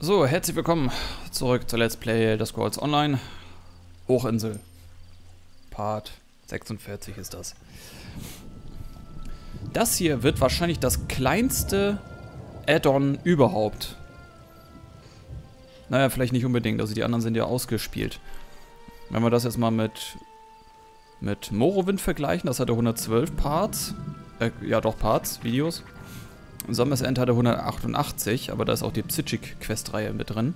So, herzlich willkommen zurück zur Let's Play Elder Scrolls Online. Hochinsel. Part 46 ist das. Das hier wird wahrscheinlich das kleinste Add-on überhaupt. Naja, vielleicht nicht unbedingt, also die anderen sind ja ausgespielt. Wenn wir das jetzt mal mit, mit Morrowind vergleichen, das hatte 112 Parts. Äh, ja doch, Parts, Videos. Summer's End hatte 188, aber da ist auch die Psychic-Quest-Reihe mit drin.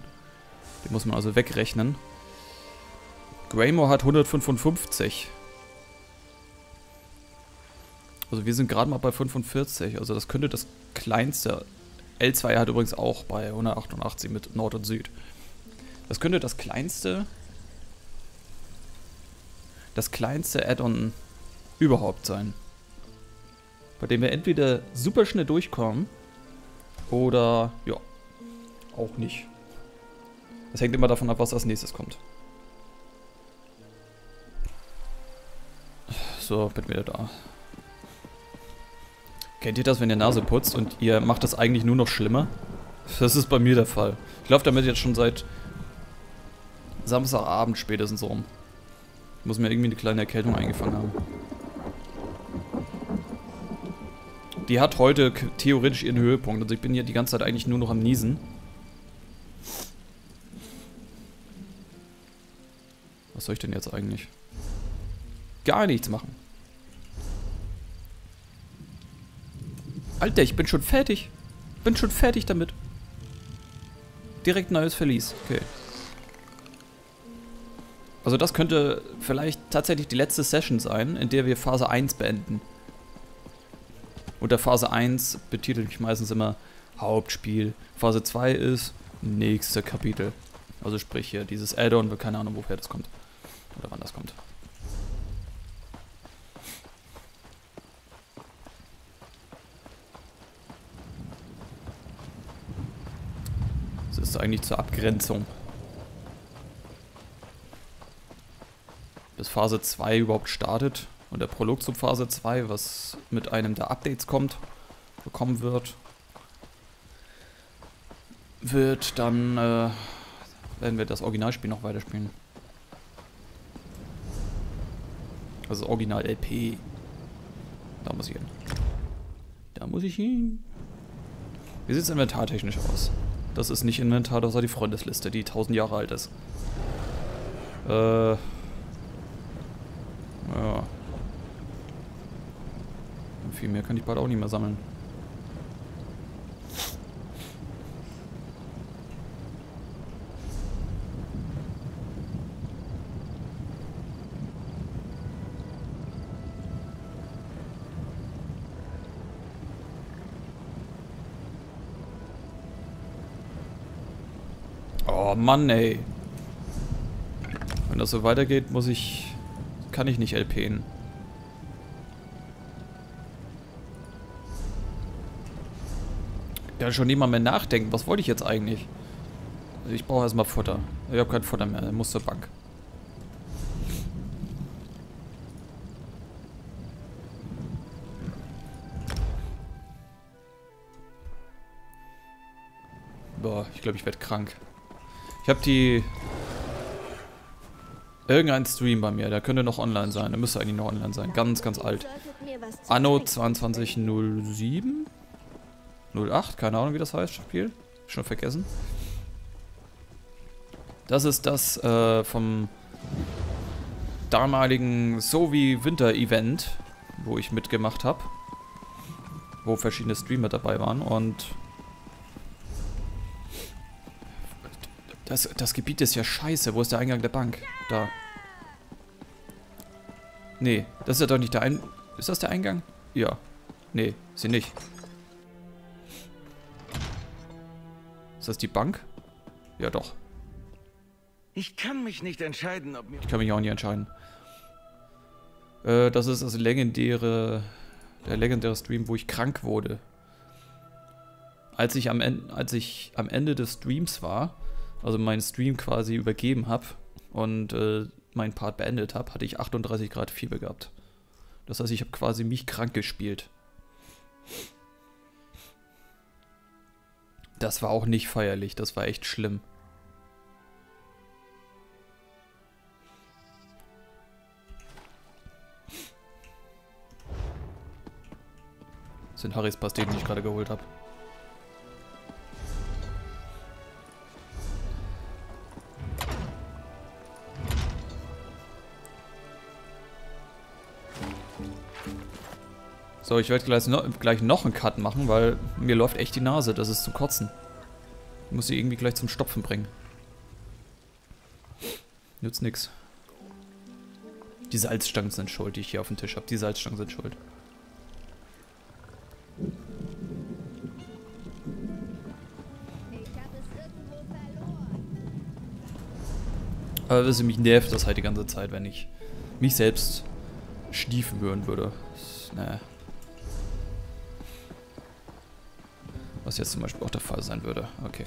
Die muss man also wegrechnen. Greymore hat 155. Also wir sind gerade mal bei 45, also das könnte das kleinste... L2 hat übrigens auch bei 188 mit Nord und Süd. Das könnte das kleinste... Das kleinste Add-on überhaupt sein bei dem wir entweder super schnell durchkommen oder ja, auch nicht. Das hängt immer davon ab, was als nächstes kommt. So, bin wieder da. Kennt ihr das, wenn ihr Nase putzt und ihr macht das eigentlich nur noch schlimmer? Das ist bei mir der Fall. Ich laufe damit jetzt schon seit Samstagabend spätestens rum. Ich muss mir irgendwie eine kleine Erkältung eingefangen haben. Die hat heute theoretisch ihren Höhepunkt. Also ich bin hier die ganze Zeit eigentlich nur noch am Niesen. Was soll ich denn jetzt eigentlich? Gar nichts machen. Alter, ich bin schon fertig. Bin schon fertig damit. Direkt neues Verlies. Okay. Also das könnte vielleicht tatsächlich die letzte Session sein, in der wir Phase 1 beenden. Unter Phase 1 betitel ich meistens immer Hauptspiel. Phase 2 ist nächste Kapitel. Also sprich hier dieses Add-on, keine Ahnung, woher das kommt. Oder wann das kommt. Das ist eigentlich zur Abgrenzung. Bis Phase 2 überhaupt startet, und der Prolog zu Phase 2, was mit einem der Updates kommt, bekommen wird, wird dann, äh, werden wir das Originalspiel noch weiterspielen. Also Original LP. Da muss ich hin. Da muss ich hin. Wie sieht es inventartechnisch aus? Das ist nicht Inventar, das ist die Freundesliste, die 1000 Jahre alt ist. Äh. Ja. Viel mehr kann ich bald auch nicht mehr sammeln. Oh Mann, ey. Wenn das so weitergeht, muss ich... Kann ich nicht LPen. Ja, schon niemand mehr nachdenken. Was wollte ich jetzt eigentlich? Also ich brauche erstmal Futter. Ich habe kein Futter mehr. Ich muss zur Bank. Boah, ich glaube, ich werde krank. Ich habe die... Irgendein Stream bei mir, der könnte noch online sein. Der müsste eigentlich noch online sein. Ganz, ganz alt. Anno 2207? 08, keine Ahnung wie das heißt, Spiel. Schon vergessen. Das ist das äh, vom damaligen Sovi Winter Event, wo ich mitgemacht habe. Wo verschiedene Streamer dabei waren und das, das Gebiet ist ja scheiße. Wo ist der Eingang der Bank? Da. Nee, das ist ja doch nicht der Eingang. Ist das der Eingang? Ja. Nee, sie nicht. Ist das die Bank? Ja, doch. Ich kann mich nicht entscheiden, ob mir... Ich kann mich auch nicht entscheiden. Äh, das ist das legendäre... Der legendäre Stream, wo ich krank wurde. Als ich am, Ende, als ich am Ende des Streams war, also meinen Stream quasi übergeben habe und äh, meinen Part beendet habe, hatte ich 38 Grad Fieber gehabt. Das heißt, ich habe quasi mich krank gespielt. Das war auch nicht feierlich, das war echt schlimm. Sind Harrys Pasteten, die ich gerade geholt habe. So, ich werde gleich, no gleich noch einen Cut machen, weil mir läuft echt die Nase. Das ist zum Kotzen. Ich muss sie irgendwie gleich zum Stopfen bringen. Nützt nix. Die Salzstangen sind schuld, die ich hier auf dem Tisch habe. Die Salzstangen sind schuld. Aber ihr, mich nervt das halt die ganze Zeit, wenn ich mich selbst stiefen hören würde. Das, ne. Was jetzt zum Beispiel auch der Fall sein würde. Okay.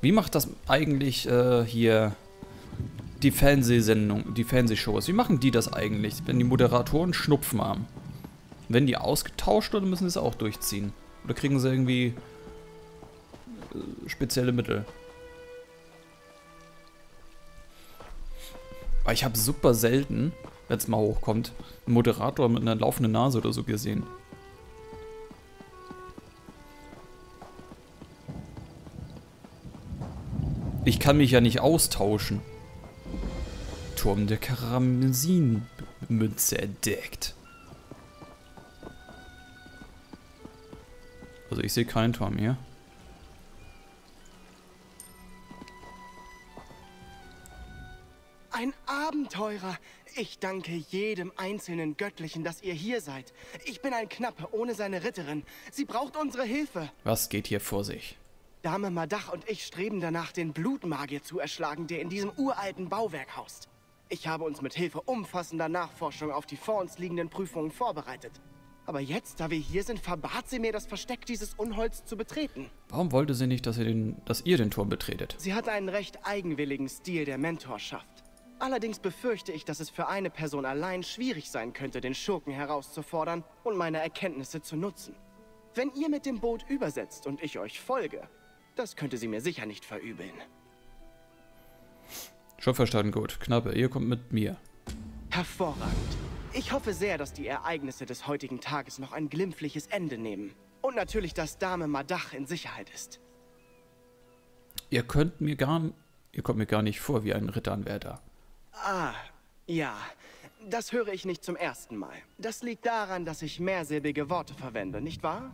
Wie macht das eigentlich äh, hier die Fernsehsendung, die Fernsehshows? Wie machen die das eigentlich, wenn die Moderatoren Schnupfen haben? Werden die ausgetauscht oder müssen sie es auch durchziehen? Oder kriegen sie irgendwie äh, spezielle Mittel? Ich habe super selten wenn mal hochkommt, einen Moderator mit einer laufenden Nase oder so gesehen. Ich kann mich ja nicht austauschen. Turm der Karamesinmünze entdeckt. Also ich sehe keinen Turm hier. Abenteurer. Ich danke jedem einzelnen Göttlichen, dass ihr hier seid. Ich bin ein Knappe ohne seine Ritterin. Sie braucht unsere Hilfe. Was geht hier vor sich? Dame Madach und ich streben danach, den Blutmagier zu erschlagen, der in diesem uralten Bauwerk haust. Ich habe uns mit Hilfe umfassender Nachforschung auf die vor uns liegenden Prüfungen vorbereitet. Aber jetzt, da wir hier sind, verbat sie mir das Versteck dieses Unholds zu betreten. Warum wollte sie nicht, dass ihr den, dass ihr den Turm betretet? Sie hat einen recht eigenwilligen Stil der Mentorschaft. Allerdings befürchte ich, dass es für eine Person allein schwierig sein könnte, den Schurken herauszufordern und meine Erkenntnisse zu nutzen. Wenn ihr mit dem Boot übersetzt und ich euch folge, das könnte sie mir sicher nicht verübeln. Schon verstanden, gut. Knappe, ihr kommt mit mir. Hervorragend. Ich hoffe sehr, dass die Ereignisse des heutigen Tages noch ein glimpfliches Ende nehmen. Und natürlich, dass Dame Madach in Sicherheit ist. Ihr könnt mir gar... Ihr kommt mir gar nicht vor wie ein Ritteranwärter. Ah, ja. Das höre ich nicht zum ersten Mal. Das liegt daran, dass ich mehrsilbige Worte verwende, nicht wahr?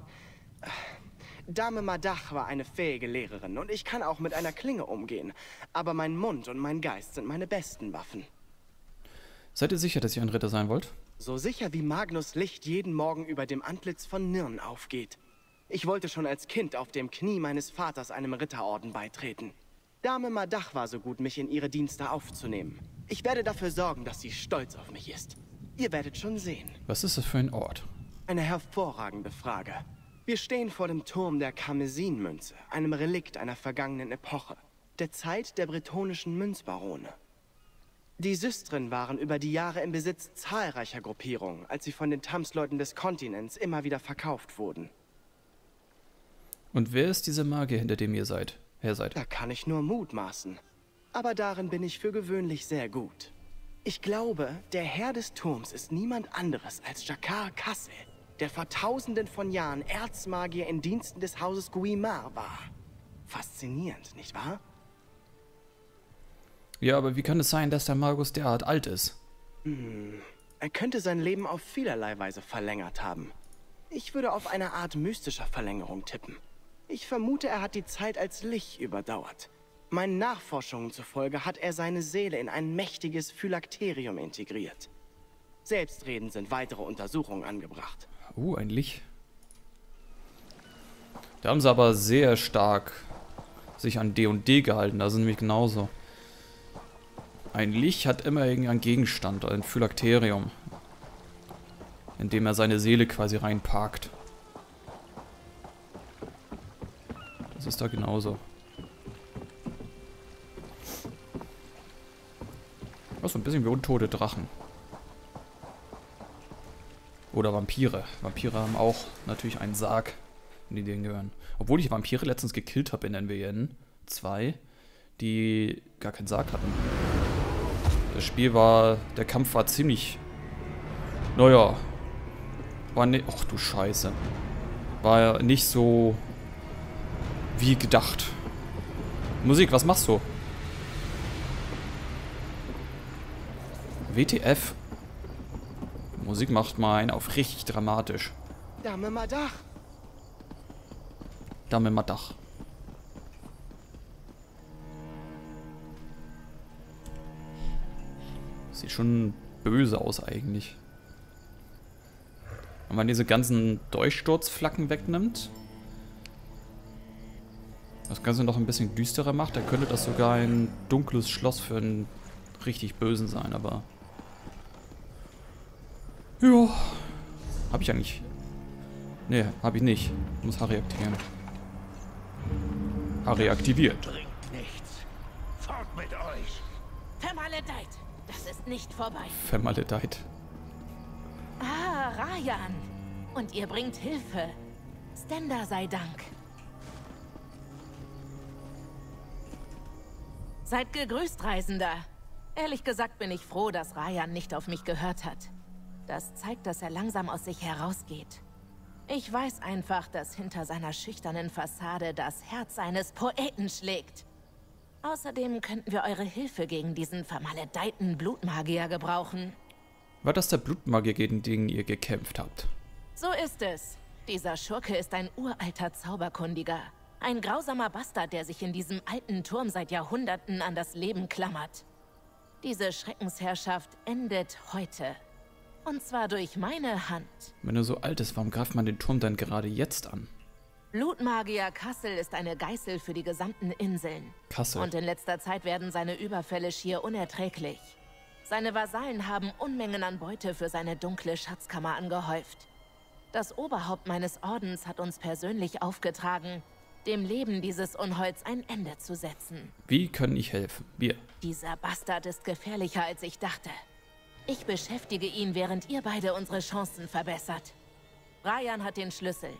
Dame Madach war eine fähige Lehrerin und ich kann auch mit einer Klinge umgehen. Aber mein Mund und mein Geist sind meine besten Waffen. Seid ihr sicher, dass ihr ein Ritter sein wollt? So sicher wie Magnus Licht jeden Morgen über dem Antlitz von Nirn aufgeht. Ich wollte schon als Kind auf dem Knie meines Vaters einem Ritterorden beitreten. Dame Madach war so gut, mich in ihre Dienste aufzunehmen. Ich werde dafür sorgen, dass sie stolz auf mich ist. Ihr werdet schon sehen. Was ist das für ein Ort? Eine hervorragende Frage. Wir stehen vor dem Turm der Karmesinmünze, einem Relikt einer vergangenen Epoche, der Zeit der bretonischen Münzbarone. Die Systren waren über die Jahre im Besitz zahlreicher Gruppierungen, als sie von den Tamsleuten des Kontinents immer wieder verkauft wurden. Und wer ist diese Magier, hinter dem ihr seid? her seid. Da kann ich nur mutmaßen. Aber darin bin ich für gewöhnlich sehr gut. Ich glaube, der Herr des Turms ist niemand anderes als Jakar Kassel, der vor tausenden von Jahren Erzmagier in Diensten des Hauses Guimar war. Faszinierend, nicht wahr? Ja, aber wie kann es sein, dass der Magus derart alt ist? Hm, er könnte sein Leben auf vielerlei Weise verlängert haben. Ich würde auf eine Art mystischer Verlängerung tippen. Ich vermute, er hat die Zeit als Licht überdauert. Meinen Nachforschungen zufolge hat er seine Seele in ein mächtiges Phylakterium integriert. Selbstredend sind weitere Untersuchungen angebracht. Uh, ein Licht. Da haben sie aber sehr stark sich an D und D gehalten. Da sind nämlich genauso. Ein Licht hat immer irgendeinen Gegenstand, ein Phylakterium. In dem er seine Seele quasi reinparkt. ist da genauso. Was so ein bisschen wie untote Drachen. Oder Vampire. Vampire haben auch natürlich einen Sarg, die denen gehören. Obwohl ich Vampire letztens gekillt habe in NWN 2, die gar keinen Sarg hatten. Das Spiel war, der Kampf war ziemlich, naja, war nicht, ach du Scheiße, war nicht so wie gedacht. Musik, was machst du? WTF? Musik macht mal einen auf richtig dramatisch. Dame Madach. Dame Madach. Sieht schon böse aus eigentlich. Wenn man diese ganzen Durchsturzflacken wegnimmt, das Ganze noch ein bisschen düsterer macht, dann könnte das sogar ein dunkles Schloss für einen richtig Bösen sein, aber... Ja. Hab ich eigentlich... Nee, hab ich nicht. Muss Harry aktivieren. Harry aktiviert. Bringt nichts. Fort mit euch. Vermaledeit. Das ist nicht vorbei. Vermaledeit. Ah, Rayan. Und ihr bringt Hilfe. Stender sei Dank. Seid gegrüßt, Reisender. Ehrlich gesagt bin ich froh, dass Rayan nicht auf mich gehört hat. Das zeigt, dass er langsam aus sich herausgeht. Ich weiß einfach, dass hinter seiner schüchternen Fassade das Herz eines Poeten schlägt. Außerdem könnten wir eure Hilfe gegen diesen vermaledeiten Blutmagier gebrauchen. War das der Blutmagier, gegen den ihr gekämpft habt? So ist es. Dieser Schurke ist ein uralter Zauberkundiger. Ein grausamer Bastard, der sich in diesem alten Turm seit Jahrhunderten an das Leben klammert. Diese Schreckensherrschaft endet heute. Und zwar durch meine Hand. Wenn er so alt ist, warum greift man den Turm dann gerade jetzt an? Blutmagier Kassel ist eine Geißel für die gesamten Inseln. Kassel. Und in letzter Zeit werden seine Überfälle schier unerträglich. Seine Vasallen haben Unmengen an Beute für seine dunkle Schatzkammer angehäuft. Das Oberhaupt meines Ordens hat uns persönlich aufgetragen, dem Leben dieses Unholds ein Ende zu setzen. Wie können ich helfen? Wir. Dieser Bastard ist gefährlicher, als ich dachte. Ich beschäftige ihn, während ihr beide unsere Chancen verbessert. Ryan hat den Schlüssel.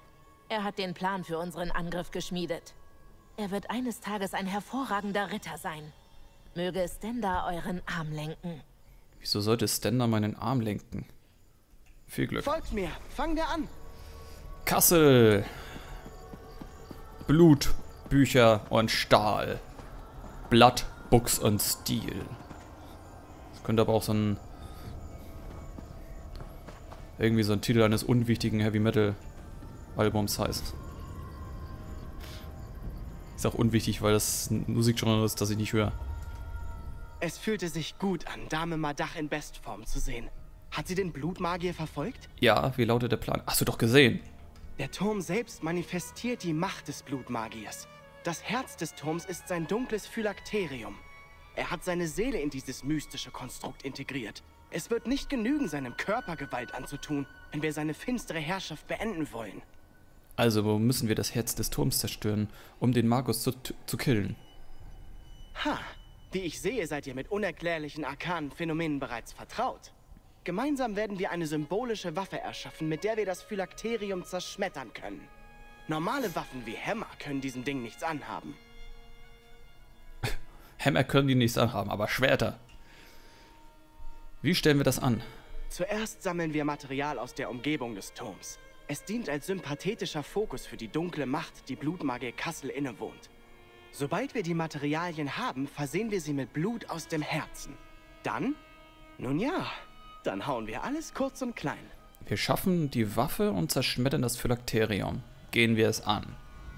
Er hat den Plan für unseren Angriff geschmiedet. Er wird eines Tages ein hervorragender Ritter sein. Möge Stenda euren Arm lenken. Wieso sollte Stender meinen Arm lenken? Viel Glück. Folgt mir. Fangen wir an. Kassel. Blut, Bücher und Stahl. Blood, Books und Steel. Das könnte aber auch so ein... Irgendwie so ein Titel eines unwichtigen Heavy Metal Albums heißt. Ist auch unwichtig, weil das ein Musikgenre ist, das ich nicht höre. Es fühlte sich gut an, Dame Madach in Bestform zu sehen. Hat sie den Blutmagier verfolgt? Ja, wie lautet der Plan? Hast du doch gesehen. Der Turm selbst manifestiert die Macht des Blutmagiers. Das Herz des Turms ist sein dunkles Phylakterium. Er hat seine Seele in dieses mystische Konstrukt integriert. Es wird nicht genügen, seinem Körper Gewalt anzutun, wenn wir seine finstere Herrschaft beenden wollen. Also müssen wir das Herz des Turms zerstören, um den Magus zu, zu killen. Ha, wie ich sehe, seid ihr mit unerklärlichen arkanen Phänomenen bereits vertraut. Gemeinsam werden wir eine symbolische Waffe erschaffen, mit der wir das Phylakterium zerschmettern können. Normale Waffen wie Hämmer können diesem Ding nichts anhaben. Hämmer können die nichts anhaben, aber Schwerter. Wie stellen wir das an? Zuerst sammeln wir Material aus der Umgebung des Turms. Es dient als sympathetischer Fokus für die dunkle Macht, die Blutmagier Kassel innewohnt. Sobald wir die Materialien haben, versehen wir sie mit Blut aus dem Herzen. Dann? Nun ja, dann hauen wir alles kurz und klein. Wir schaffen die Waffe und zerschmettern das Phylakterium. Gehen wir es an.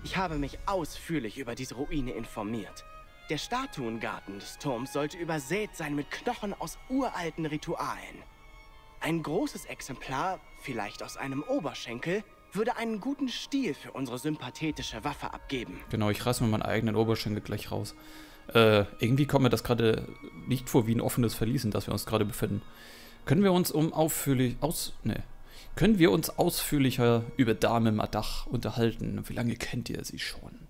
Ich habe mich ausführlich über diese Ruine informiert. Der Statuengarten des Turms sollte übersät sein mit Knochen aus uralten Ritualen. Ein großes Exemplar, vielleicht aus einem Oberschenkel, würde einen guten Stil für unsere sympathetische Waffe abgeben. Genau, ich reiß mir meinen eigenen Oberschenkel gleich raus. Äh, irgendwie kommt mir das gerade nicht vor wie ein offenes Verlies, in das wir uns gerade befinden. Können wir uns um ausführlich aus. Ne. Können wir uns ausführlicher über Dame Madach unterhalten? Wie lange kennt ihr sie schon?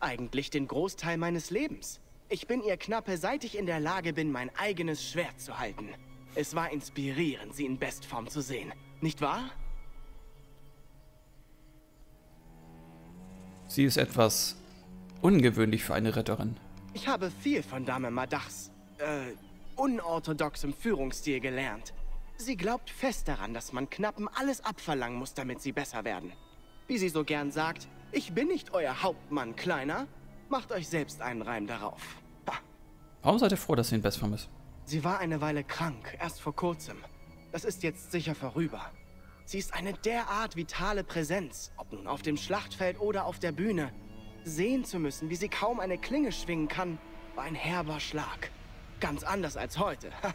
Eigentlich den Großteil meines Lebens. Ich bin ihr Knappe, seit ich in der Lage bin, mein eigenes Schwert zu halten. Es war inspirierend, sie in Bestform zu sehen. Nicht wahr? Sie ist etwas ungewöhnlich für eine Retterin. Ich habe viel von Dame Madachs, äh, unorthodoxem Führungsstil gelernt. Sie glaubt fest daran, dass man Knappen alles abverlangen muss, damit sie besser werden. Wie sie so gern sagt, ich bin nicht euer Hauptmann, Kleiner. Macht euch selbst einen Reim darauf. Ha. Warum seid ihr froh, dass sie in Bestform ist? Sie war eine Weile krank, erst vor kurzem. Das ist jetzt sicher vorüber. Sie ist eine derart vitale Präsenz, ob nun auf dem Schlachtfeld oder auf der Bühne. Sehen zu müssen, wie sie kaum eine Klinge schwingen kann, war ein herber Schlag. Ganz anders als heute. Ha.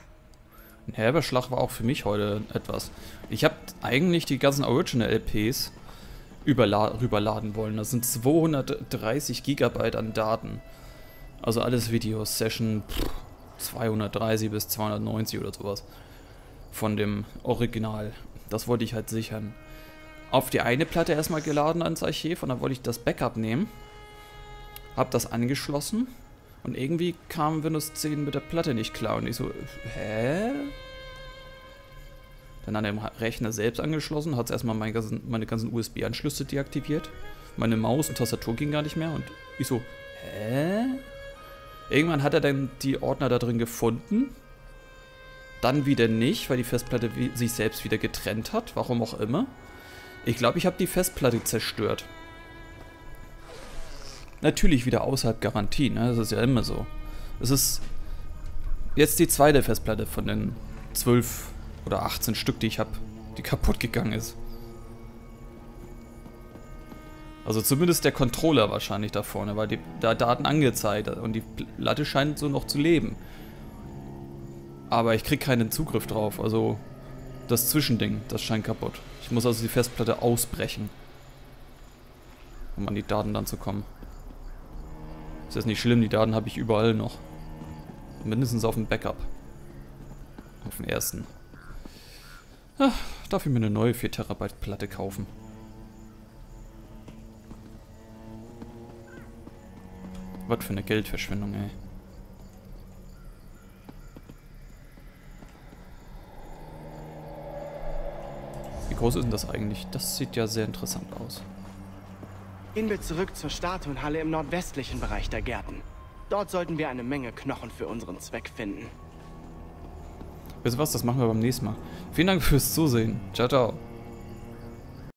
Ein herber Schlag war auch für mich heute etwas. Ich habe eigentlich die ganzen Original-LPs rüberladen wollen. Das sind 230 Gigabyte an Daten. Also alles Videos, Session pff, 230 bis 290 oder sowas. Von dem Original. Das wollte ich halt sichern. Auf die eine Platte erstmal geladen ans Archiv und dann wollte ich das Backup nehmen. Hab das angeschlossen und irgendwie kam Windows 10 mit der Platte nicht klar und ich so, hä? Dann an dem Rechner selbst angeschlossen, hat es erstmal meine ganzen, meine ganzen USB-Anschlüsse deaktiviert. Meine Maus und Tastatur ging gar nicht mehr und ich so, hä? Irgendwann hat er dann die Ordner da drin gefunden. Dann wieder nicht, weil die Festplatte sich selbst wieder getrennt hat, warum auch immer. Ich glaube, ich habe die Festplatte zerstört. Natürlich wieder außerhalb Garantie, ne? Das ist ja immer so. Es ist jetzt die zweite Festplatte von den zwölf oder 18 Stück, die ich habe, die kaputt gegangen ist. Also zumindest der Controller wahrscheinlich da vorne, weil die da Daten angezeigt und die Platte scheint so noch zu leben. Aber ich krieg keinen Zugriff drauf, also das Zwischending, das scheint kaputt. Ich muss also die Festplatte ausbrechen, um an die Daten dann zu kommen. Ist jetzt nicht schlimm, die Daten habe ich überall noch. Mindestens auf dem Backup. Auf dem ersten. Ach, darf ich mir eine neue 4 Terabyte Platte kaufen. Was für eine Geldverschwendung, ey. Wie groß ist denn das eigentlich? Das sieht ja sehr interessant aus. Gehen wir zurück zur Statuenhalle im nordwestlichen Bereich der Gärten. Dort sollten wir eine Menge Knochen für unseren Zweck finden. Wisst ihr was, das machen wir beim nächsten Mal. Vielen Dank fürs Zusehen. Ciao, ciao.